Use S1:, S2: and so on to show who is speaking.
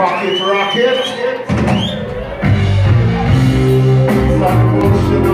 S1: Rocket, rocket. Rock, bullshit.